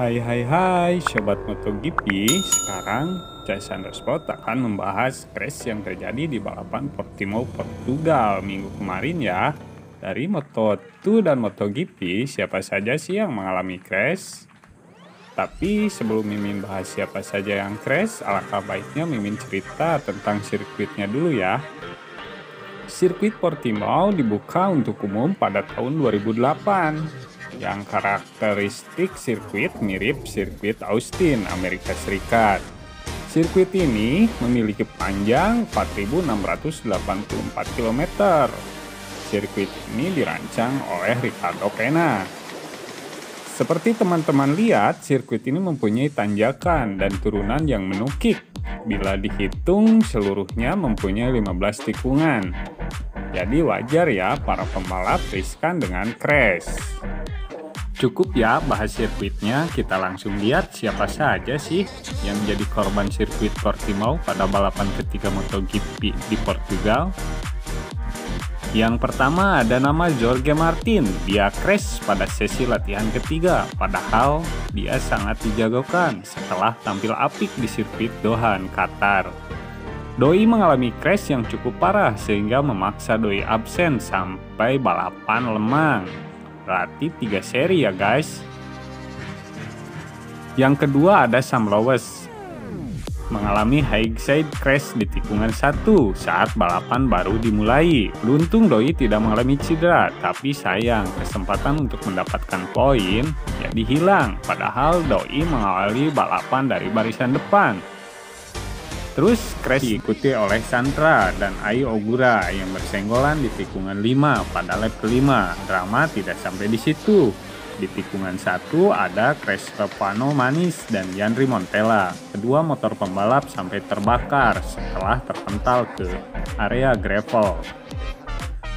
Hai hai hai Sobat MotoGP. Sekarang Jason Sport akan membahas crash yang terjadi di balapan Portimao Portugal minggu kemarin ya. Dari Moto2 dan MotoGP siapa saja sih yang mengalami crash? Tapi sebelum Mimin bahas siapa saja yang crash Alangkah baiknya Mimin cerita tentang sirkuitnya dulu ya. Sirkuit Portimao dibuka untuk umum pada tahun 2008 yang karakteristik sirkuit mirip sirkuit Austin, Amerika Serikat. Sirkuit ini memiliki panjang 4.684 km. Sirkuit ini dirancang oleh Ricardo Pena. Seperti teman-teman lihat, sirkuit ini mempunyai tanjakan dan turunan yang menukik. Bila dihitung, seluruhnya mempunyai 15 tikungan. Jadi wajar ya para pembalap riskan dengan crash. Cukup ya bahas sirkuitnya, kita langsung lihat siapa saja sih yang menjadi korban sirkuit Portimao pada balapan ketiga MotoGP di Portugal. Yang pertama ada nama Jorge Martin, dia crash pada sesi latihan ketiga, padahal dia sangat dijagokan setelah tampil apik di sirkuit Doha, Qatar. Doi mengalami crash yang cukup parah sehingga memaksa Doi absen sampai balapan lemang berarti tiga seri ya guys. Yang kedua ada Sam Lowes mengalami high side crash di tikungan satu saat balapan baru dimulai. Beruntung Doi tidak mengalami cedera, tapi sayang kesempatan untuk mendapatkan poin jadi hilang. Padahal Doi mengawali balapan dari barisan depan. Terus crash diikuti oleh Sandra dan Ayu Ogura yang bersenggolan di tikungan 5 pada lap kelima. Drama tidak sampai di situ. Di tikungan 1 ada crash Stefano Manis dan Yanri Montella. Kedua motor pembalap sampai terbakar setelah terpental ke area gravel.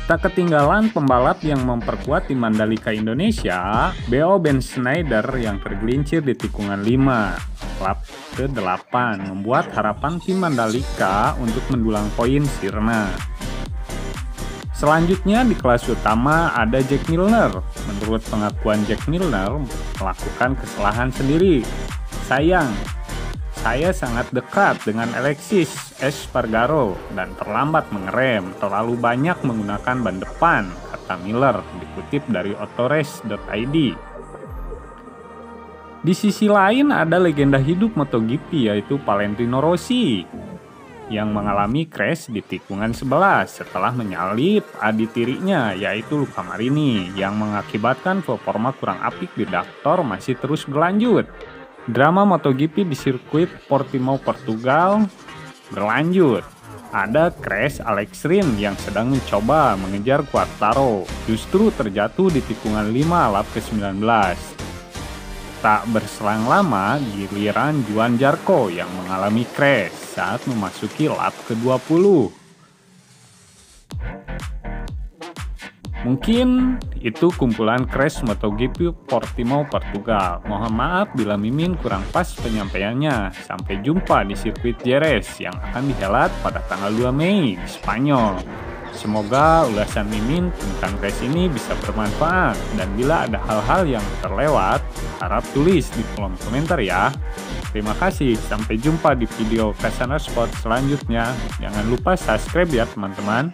Tak ketinggalan pembalap yang memperkuat di Mandalika Indonesia, BO Ben Schneider yang tergelincir di tikungan 5, lap ke-8, membuat harapan tim Mandalika untuk mendulang poin sirna. Selanjutnya di kelas utama ada Jack Milner. Menurut pengakuan Jack Milner, melakukan kesalahan sendiri. Sayang, saya sangat dekat dengan Alexis Espargaro dan terlambat mengerem, terlalu banyak menggunakan ban depan, kata Miller, dikutip dari autorace.id. Di sisi lain ada legenda hidup MotoGP yaitu Valentino Rossi yang mengalami crash di tikungan 11 setelah menyalip adik tirinya yaitu Luca Marini yang mengakibatkan performa kurang apik di Daktor masih terus berlanjut. Drama MotoGP di sirkuit Portimao, Portugal berlanjut. Ada crash Alex Rin yang sedang mencoba mengejar Quartaro, justru terjatuh di tikungan 5 lap ke-19. Tak berselang lama, giliran Juan Jarko yang mengalami crash saat memasuki lap ke-20. Mungkin itu kumpulan crash MotoGP Portimao Portugal. Mohon maaf bila Mimin kurang pas penyampaiannya. Sampai jumpa di sirkuit Jerez yang akan dihelat pada tanggal 2 Mei di Spanyol. Semoga ulasan Mimin tentang crash ini bisa bermanfaat dan bila ada hal-hal yang terlewat, harap tulis di kolom komentar ya. Terima kasih, sampai jumpa di video Kasana Sport selanjutnya. Jangan lupa subscribe ya teman-teman.